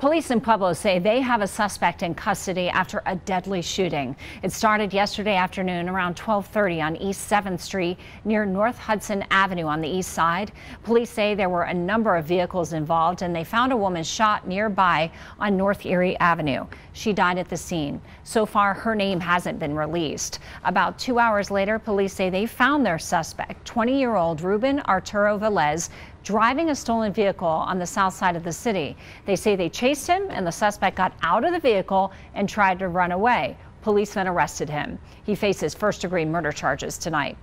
Police in Pueblo say they have a suspect in custody after a deadly shooting. It started yesterday afternoon around 1230 on East 7th Street near North Hudson Avenue on the east side. Police say there were a number of vehicles involved and they found a woman shot nearby on North Erie Avenue. She died at the scene. So far, her name hasn't been released. About two hours later, police say they found their suspect, 20 year old Ruben Arturo Velez, driving a stolen vehicle on the south side of the city. They say they chased him and the suspect got out of the vehicle and tried to run away. Policemen arrested him. He faces first degree murder charges tonight.